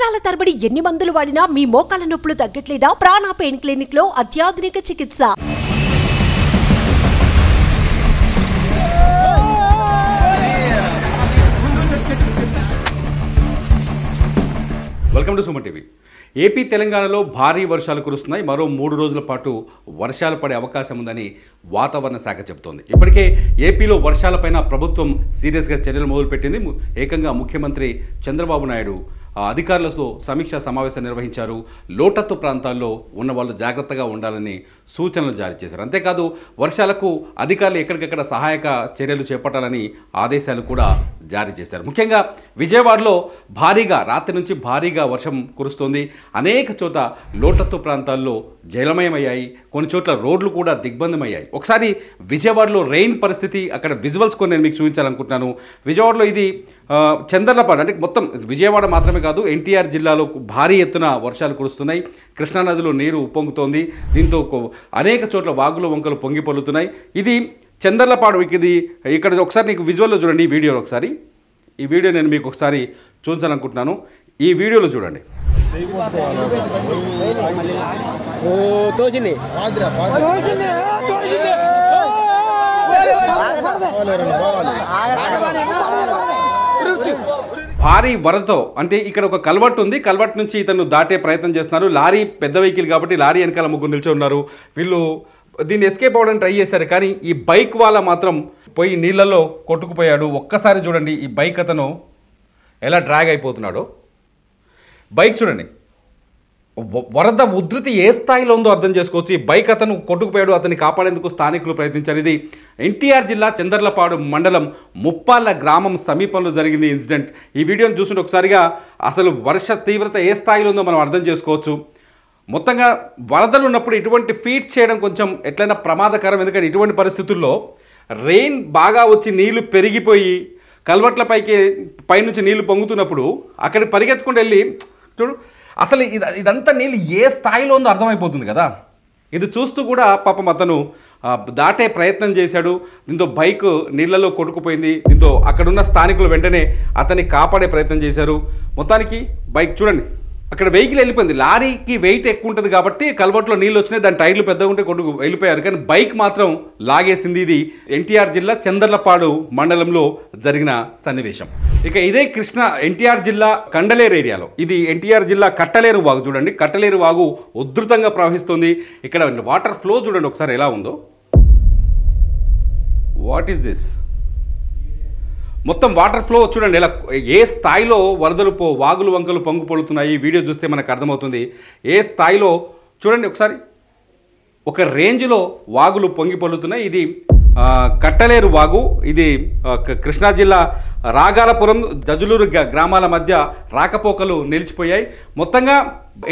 సంవత్సరాల తరబడి ఎన్ని మందులు వాడినా మీ మోకాల నొప్పులు తగ్గట్లేదా? ప్రాణ పెయిన్ క్లినిక్లో అత్యాధునిక చికిత్స. Welcome to Suman TV. AP తెలంగాణలో భారీ వర్షాలు కురుస్తున్నాయి. మరో మూడు రోజుల పాటు వర్షాలు పడే అవకాశం ఉందని వాతావరణ శాఖ చెబుతోంది. ఇప్పటికే ఏపీలో వర్షాలపైన ప్రభుత్వం సీరియస్గా చర్యలు మొదలుపెట్టింది. ఏకంగా ముఖ్యమంత్రి చంద్రబాబు నాయుడు అధికారులతో సమీక్షా సమావేశం నిర్వహించారు. లోటత్తు ప్రాంతాల్లో ఉన్న వాళ్ళు జాగ్రత్తగా ఉండాలని సూచనలు జారీ చేశారు. అంతేకాదు వర్షాలకు అధికారులు ఎక్కడికక్కడ సహాయక చర్యలు చేపట్టాలని ఆదేశాలు కూడా జారీ చేశారు. ముఖ్యంగా విజయవాడలో భారీగా రాత్రి నుంచి భారీగా వర్షం కురుస్తోంది. అనేక చోట లోటత్తు ప్రాంతాల్లో జలమయమయ్యాయి. కొన్ని చోట్ల రోడ్లు కూడా దిగ్బంధమయ్యాయి. ఒకసారి విజయవాడలో రెయిన్ పరిస్థితి అక్కడ విజువల్స్ కొన్ని నేను మీకు చూపించాలనుకుంటున్నాను. విజయవాడలో ఇది చందర్లపాడు అంటే మొత్తం విజయవాడ మాత్రమే కాదు ఎన్టీఆర్ జిల్లాలో భారీ ఎత్తున వర్షాలు కురుస్తున్నాయి. కృష్ణానదిలో నీరు ఉప్పొంగుతోంది. దీంతో అనేక చోట్ల వాగులు వంకలు పొంగి పొల్లుతున్నాయి ఇది చందర్లపాడు ఇది ఇక్కడ ఒకసారి నీకు విజువల్లో చూడండి ఈ వీడియోలో ఒకసారి. ఈ వీడియో నేను మీకు ఒకసారి చూపించాలనుకుంటున్నాను. ఈ వీడియోలో చూడండి. ఓ తోచింది. భారీ వరదతో అంటే ఇక్కడ ఒక కల్వర్ట్ ఉంది. కల్వర్ట్ నుంచి ఇతను దాటే ప్రయత్నం చేస్తున్నారు. లారీ పెద్ద వెహికల్ కాబట్టి లారీ వెనకాల ముగ్గురు నిల్చో ఉన్నారు. వీళ్ళు దీన్ని ఎస్కేప్ అవ్వడానికి ట్రై చేశారు. కానీ ఈ బైక్ వాళ్ళ మాత్రం పోయి నీళ్ళలో కొట్టుకుపోయాడు. ఒక్కసారి చూడండి ఈ బైక్ అతను ఎలా డ్రాగ్ అయిపోతున్నాడో. బైక్ చూడండి. వ- వరద ఉధృతి ఏ స్థాయిలో ఉందో అర్థం చేసుకోవచ్చు. ఈ బైక్ అతను కొట్టుకుపోయాడు అతన్ని కాపాడేందుకు స్థానికులు ప్రయత్నించారు. ఇది ఎన్టీఆర్ జిల్లా చందర్లపాడు మండలం ముప్పాళ్ళ గ్రామం సమీపంలో జరిగింది ఇన్సిడెంట్. ఈ వీడియోని చూస్తుంటే ఒకసారిగా అసలు వర్ష తీవ్రత ఏ స్థాయిలో ఉందో మనం అర్థం చేసుకోవచ్చు. మొత్తంగా వరదలు ఉన్నప్పుడు ఇటువంటి ఫీట్ చేయడం కొంచెం ఎట్లయినా ప్రమాదకరం. ఎందుకంటే ఇటువంటి పరిస్థితుల్లో రెయిన్ బాగా వచ్చి నీళ్ళు పెరిగిపోయి కల్వర్ట్ల పైకి పైనుంచి నీళ్ళు పొంగుతున్నప్పుడు అక్కడ పరిగెత్తుకుంటూ వెళ్ళి చూడు. అసలు ఇది ఇదంతా నీళ్ళు ఏ స్థాయిలో ఉందో అర్థమైపోతుంది కదా. ఇది చూస్తూ కూడా పాపం అతను దాటే ప్రయత్నం చేశాడు. దీంతో బైక్ నీళ్ళలో కొట్టుకుపోయింది. దీంతో అక్కడున్న స్థానికులు వెంటనే అతన్ని కాపాడే ప్రయత్నం చేశారు. మొత్తానికి బైక్ చూడండి. అక్కడ వెహికల్ వెళ్ళిపోయింది. లారీకి వెయిట్ ఎక్కువ ఉంటుంది కాబట్టి కల్వర్ట్లో నీళ్ళు వచ్చినాయి. దాని టైర్లు పెద్దగా ఉంటే కొట్టుకు వెళ్ళిపోయారు. కానీ బైక్ మాత్రం లాగేసింది ఇది. ఎన్టీఆర్ జిల్లా చందర్లపాడు మండలంలో జరిగిన సన్నివేశం. ఇక ఇదే కృష్ణ ఎన్టీఆర్ జిల్లా కండలేరు ఏరియాలో. ఇది ఎన్టీఆర్ జిల్లా కట్టలేరు వాగు చూడండి. కట్టలేరు వాగు ఉధృతంగా ప్రవహిస్తుంది. ఇక్కడ వాటర్ ఫ్లో చూడండి ఒకసారి ఎలా ఉందో. వాట్ ఈస్ దిస్ మొత్తం వాటర్ ఫ్లో చూడండి ఇలా ఏ స్థాయిలో వరదలు పో వాగులు వంకలు పొంగు పొడుతున్నాయి? వీడియో చూస్తే మనకు అర్థమవుతుంది. ఏ స్థాయిలో చూడండి ఒకసారి ఒక రేంజ్లో వాగులు పొంగి పొల్లుతున్నాయి ఇది కట్టలేరు వాగు. ఇది కృష్ణా జిల్లా రాగాలపురం జజులూరు గ్రామాల మధ్య రాకపోకలు నిలిచిపోయాయి. మొత్తంగా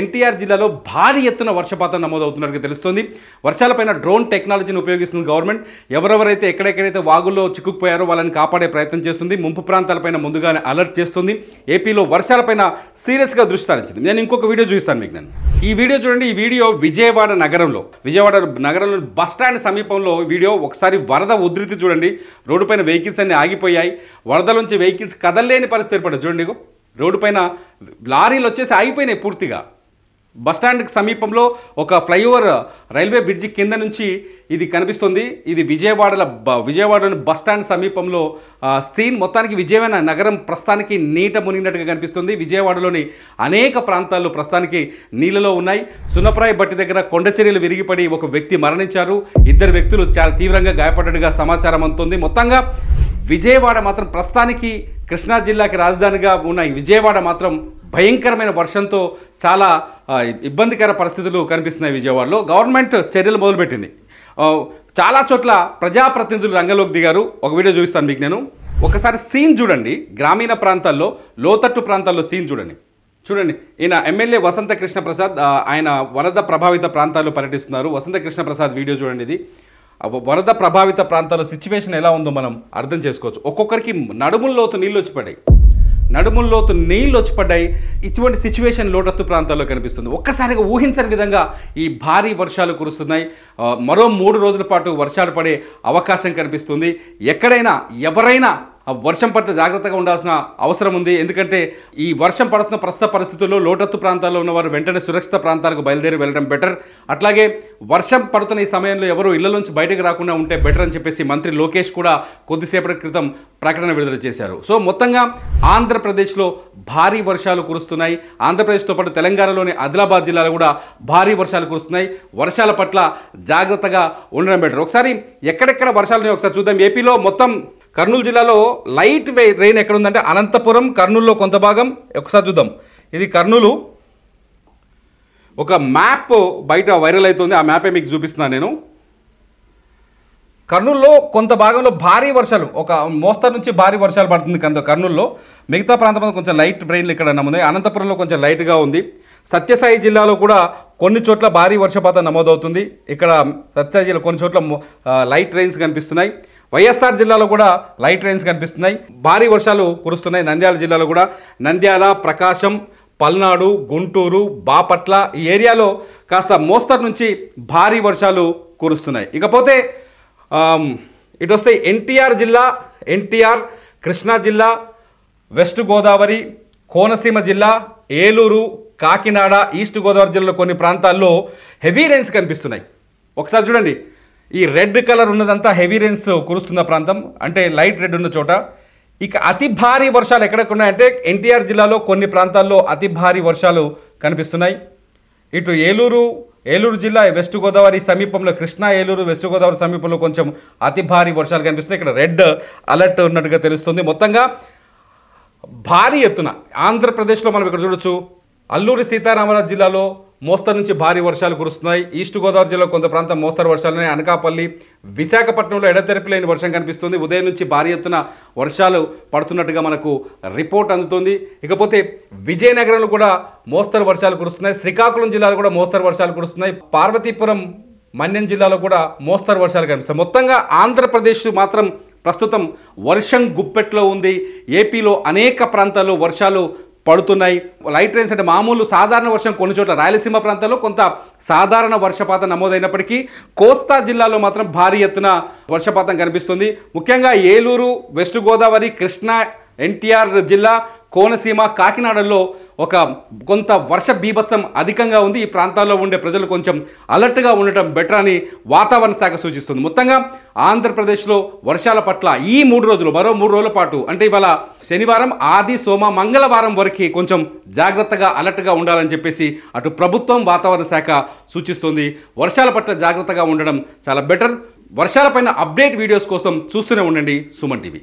ఎన్టీఆర్ జిల్లాలో భారీ ఎత్తున వర్షపాతం నమోదవుతున్నట్టుగా తెలుస్తోంది. వర్షాలపైన డ్రోన్ టెక్నాలజీని ఉపయోగిస్తుంది గవర్నమెంట్ ఎవరెవరైతే ఎక్కడెక్కడైతే వాగుల్లో చిక్కుకుపోయారో వాళ్ళని కాపాడే ప్రయత్నం చేస్తుంది ముంపు ప్రాంతాలపైన ముందుగానే అలర్ట్ చేస్తుంది. ఏపీలో వర్షాలపైన సీరియస్గా దృష్టి సారించింది. నేను ఇంకొక వీడియో చూపిస్తాను మీకు నేను. ఈ వీడియో చూడండి ఈ వీడియో విజయవాడ నగరంలో విజయవాడ నగరంలో బస్ స్టాండ్ సమీపంలో వీడియో ఒకసారి వరద ఉధృతి చూడండి. రోడ్డుపైన వెహికల్స్ అన్ని ఆగిపోయాయి. వరదల నుంచి వెహికల్స్ కదలలేని పరిస్థితి ఏర్పడింది. చూడండి రోడ్డు పైన లారీలు వచ్చేసి ఆగిపోయినాయి పూర్తిగా. బస్ సమీపంలో ఒక ఫ్లైఓవర్ రైల్వే బ్రిడ్జి కింద నుంచి ఇది కనిపిస్తుంది. ఇది విజయవాడల బ- విజయవాడలోని బస్ స్టాండ్ సమీపంలో సీన్ మొత్తానికి విజయవాడ నగరం ప్రస్తుతానికి నీట మునిగినట్టుగా కనిపిస్తుంది. విజయవాడలోని అనేక ప్రాంతాల్లో ప్రస్తుతానికి నీళ్ళలో ఉన్నాయి. సున్నప్రాయ బట్టి దగ్గర కొండచర్యలు విరిగిపడి ఒక వ్యక్తి మరణించారు. ఇద్దరు వ్యక్తులు చాలా తీవ్రంగా గాయపడ్డట్టుగా సమాచారం అందుతుంది. మొత్తంగా విజయవాడ మాత్రం ప్రస్తుతానికి కృష్ణా జిల్లాకి రాజధానిగా ఉన్న విజయవాడ మాత్రం భయంకరమైన వర్షంతో చాలా ఇబ్బందికర పరిస్థితులు కనిపిస్తున్నాయి విజయవాడలో. గవర్నమెంట్ చర్యలు మొదలుపెట్టింది. చాలా చోట్ల ప్రజాప్రతినిధులు రంగంలోకి దిగారు. ఒక వీడియో చూపిస్తాను మీకు నేను. ఒకసారి సీన్ చూడండి. గ్రామీణ ప్రాంతాల్లో లోతట్టు ప్రాంతాల్లో సీన్ చూడండి. చూడండి. ఈయన ఎమ్మెల్యే వసంత కృష్ణ ప్రసాద్ ఆయన వరద ప్రభావిత ప్రాంతాల్లో పర్యటిస్తున్నారు. వసంత కృష్ణ ప్రసాద్ వీడియో చూడండి ఇది. వరద ప్రభావిత ప్రాంతాల్లో సిచ్యువేషన్ ఎలా ఉందో మనం అర్థం చేసుకోవచ్చు. ఒక్కొక్కరికి నడుముల్లోతు నీళ్ళు వచ్చి పడ్డాయి నడుముల్లోతు నీళ్ళు వచ్చి పడ్డాయి. ఇటువంటి సిచ్యువేషన్ లోటత్తు ప్రాంతాల్లో కనిపిస్తుంది. ఒక్కసారిగా ఊహించని విధంగా ఈ భారీ వర్షాలు కురుస్తున్నాయి. మరో మూడు రోజుల పాటు వర్షాలు పడే అవకాశం కనిపిస్తుంది. ఎక్కడైనా ఎవరైనా వర్షం పట్ల జాగ్రత్తగా ఉండాల్సిన అవసరం ఉంది. ఎందుకంటే ఈ వర్షం పడుతున్న ప్రస్తుత పరిస్థితుల్లో లోటత్తు ప్రాంతాల్లో ఉన్నవారు వెంటనే సురక్షిత ప్రాంతాలకు బయలుదేరి వెళ్ళడం బెటర్ అట్లాగే వర్షం పడుతున్న ఈ సమయంలో ఎవరు ఇళ్ళ నుంచి బయటకు రాకుండా ఉంటే బెటర్ అని చెప్పేసి మంత్రి లోకేష్ కూడా కొద్దిసేపటి క్రితం ప్రకటన విడుదల చేశారు. సో మొత్తంగా ఆంధ్రప్రదేశ్లో భారీ వర్షాలు కురుస్తున్నాయి. ఆంధ్రప్రదేశ్తో పాటు తెలంగాణలోని ఆదిలాబాద్ జిల్లాలో కూడా భారీ వర్షాలు కురుస్తున్నాయి. వర్షాల పట్ల జాగ్రత్తగా ఉండడం బెటర్ ఒకసారి ఎక్కడెక్కడ వర్షాలు ఒకసారి చూద్దాం. ఏపీలో మొత్తం కర్నూలు జిల్లాలో లైట్ రెయిన్ ఎక్కడ ఉందంటే అనంతపురం కర్నూలులో కొంత భాగం. ఒకసారి చూద్దాం. ఇది కర్నూలు. ఒక మ్యాప్ బయట వైరల్ అవుతుంది. ఆ మ్యాపే మీకు చూపిస్తున్నాను నేను. కర్నూలులో కొంత భాగంలో భారీ వర్షాలు. ఒక మోస్తరు నుంచి భారీ వర్షాలు పడుతుంది కంద కర్నూలులో. మిగతా ప్రాంతం కొంచెం లైట్ రెయిన్లు ఇక్కడ నమ్ముంది అనంతపురంలో కొంచెం లైట్గా ఉంది. సత్యసాయి జిల్లాలో కూడా కొన్ని చోట్ల భారీ వర్షపాతం నమోదవుతుంది. ఇక్కడ సత్యసాయి జిల్లా కొన్ని చోట్ల లైట్ రెయిన్స్ కనిపిస్తున్నాయి. వైఎస్ఆర్ జిల్లాలో కూడా లైట్ రైన్స్ కనిపిస్తున్నాయి. భారీ వర్షాలు కురుస్తున్నాయి. నంద్యాల జిల్లాలో కూడా నంద్యాల ప్రకాశం పల్నాడు గుంటూరు బాపట్ల ఈ ఏరియాలో కాస్త మోస్తరు నుంచి భారీ వర్షాలు కురుస్తున్నాయి. ఇకపోతే ఇటు వస్తే ఎన్టీఆర్ జిల్లా ఎన్టీఆర్ కృష్ణా జిల్లా వెస్ట్ గోదావరి కోనసీమ జిల్లా ఏలూరు కాకినాడ ఈస్ట్ గోదావరి జిల్లాలో కొన్ని ప్రాంతాల్లో హెవీ రైన్స్ కనిపిస్తున్నాయి. ఒకసారి చూడండి. ఈ రెడ్ కలర్ ఉన్నదంతా హెవీ రెయిన్స్ కురుస్తున్న ప్రాంతం. అంటే లైట్ రెడ్ ఉన్న చోట. ఇక అతి భారీ వర్షాలు ఎక్కడెక్కడున్నాయంటే ఎన్టీఆర్ జిల్లాలో కొన్ని ప్రాంతాల్లో అతి భారీ వర్షాలు కనిపిస్తున్నాయి. ఇటు ఏలూరు ఏలూరు జిల్లా వెస్ట్ గోదావరి సమీపంలో కృష్ణా ఏలూరు వెస్ట్ గోదావరి సమీపంలో కొంచెం అతి భారీ వర్షాలు కనిపిస్తున్నాయి. ఇక్కడ రెడ్ అలర్ట్ ఉన్నట్టుగా తెలుస్తుంది. మొత్తంగా భారీ ఎత్తున ఆంధ్రప్రదేశ్లో మనం ఇక్కడ చూడొచ్చు. అల్లూరి సీతారామరాజు జిల్లాలో మోస్తరు నుంచి భారీ వర్షాలు కురుస్తున్నాయి. ఈస్ట్ గోదావరి జిల్లా కొంత ప్రాంతం మోస్తరు వర్షాలు ఉన్నాయి అనకాపల్లి విశాఖపట్నంలో ఎడతెరిపి లేని వర్షం కనిపిస్తుంది. ఉదయం నుంచి భారీ ఎత్తున వర్షాలు పడుతున్నట్టుగా మనకు రిపోర్ట్ అందుతుంది. ఇకపోతే విజయనగరంలో కూడా మోస్తరు వర్షాలు కురుస్తున్నాయి. శ్రీకాకుళం జిల్లాలో కూడా మోస్తరు వర్షాలు కురుస్తున్నాయి. పార్వతీపురం మన్యం జిల్లాలో కూడా మోస్తరు వర్షాలు కనిపిస్తాయి మొత్తంగా ఆంధ్రప్రదేశ్ మాత్రం ప్రస్తుతం వర్షం గుప్పెట్లో ఉంది. ఏపీలో అనేక ప్రాంతాల్లో వర్షాలు పడుతున్నాయి. లైట్ రైన్స్ అంటే మామూలు సాధారణ వర్షం కొన్ని చోట్ల రాయలసీమ ప్రాంతాల్లో కొంత సాధారణ వర్షపాతం నమోదైనప్పటికీ కోస్తా జిల్లాలో మాత్రం భారీ ఎత్తున వర్షపాతం కనిపిస్తుంది. ముఖ్యంగా ఏలూరు వెస్ట్ గోదావరి కృష్ణా ఎన్టీఆర్ జిల్లా కోనసీమ కాకినాడలో ఒక కొంత వర్ష బీభత్సం అధికంగా ఉంది. ఈ ప్రాంతాల్లో ఉండే ప్రజలు కొంచెం అలర్ట్గా ఉండటం బెటర్ అని వాతావరణ శాఖ సూచిస్తుంది. మొత్తంగా ఆంధ్రప్రదేశ్లో వర్షాల పట్ల ఈ మూడు రోజులు మరో మూడు రోజుల పాటు అంటే ఇవాళ శనివారం ఆది సోమ మంగళవారం వరకు కొంచెం జాగ్రత్తగా అలర్ట్గా ఉండాలని చెప్పేసి అటు ప్రభుత్వం వాతావరణ శాఖ సూచిస్తుంది. వర్షాల పట్ల జాగ్రత్తగా ఉండడం చాలా బెటర్. వర్షాలపైన అప్డేట్ వీడియోస్ కోసం చూస్తూనే ఉండండి సుమన్ టీవీ.